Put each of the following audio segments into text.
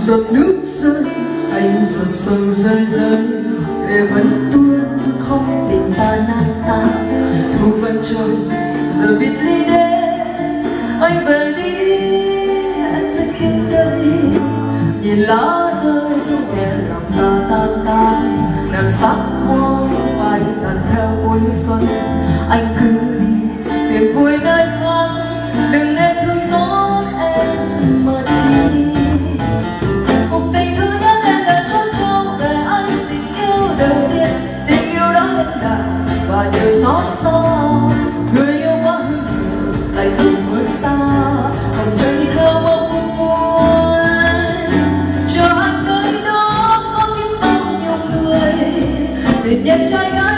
giọt nước rơi, anh giọt sầu rơi rơi. Để vẫn tuôn khóc tình ta nát tan thu vẫn trôi, giờ biết ly đến. Anh về đi, anh vẫn kiếm đây. Nhìn lá rơi, nghe lòng ta tan tan. Nàng sắc hoa phai tàn theo cuối xuân. Anh cứ đi tìm vui nơi và nhiều xót xa người yêu quá hưng lại cùng với ta. Không thì thơ mong cũng vui. Chờ anh tới đó, có tiếng bao nhiêu người. Tình nhân trai gái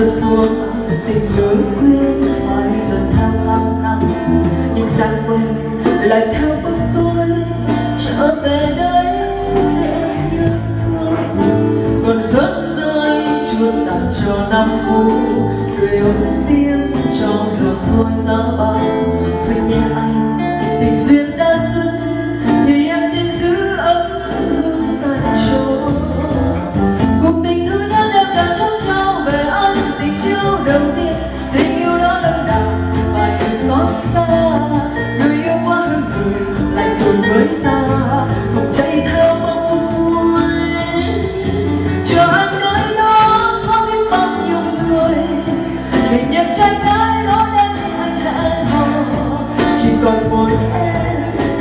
hoàng xuống tình lối quên phải dần theo năm năm. Nhưng gian quên lại theo bước tôi trở về đây để nhớ yêu thương. Còn rớt rơi chưa tàn cho năm cũ rơi ôn tiếng trong lòng thôi giá bao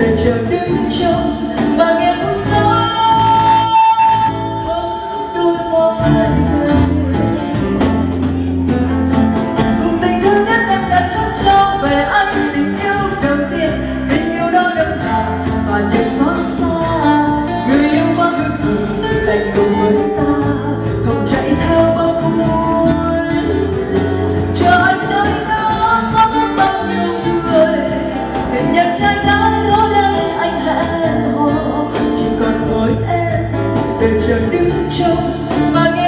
em chờ đứng trông và nghe buổi gió. Không đôi vai cuộc tình thứ nhất em đã trao trao về anh tình yêu đầu tiên. Tình yêu đó đậm đà và nhiều xót xa. Người yêu quá hưng hờ lạnh lùng với ta. Không chạy theo bao cuộc vui chờ anh nơi đó có biết bao nhiêu người. Tình nhân trai gái hẹn hò chỉ còn mỗi em để chờ đứng trong mà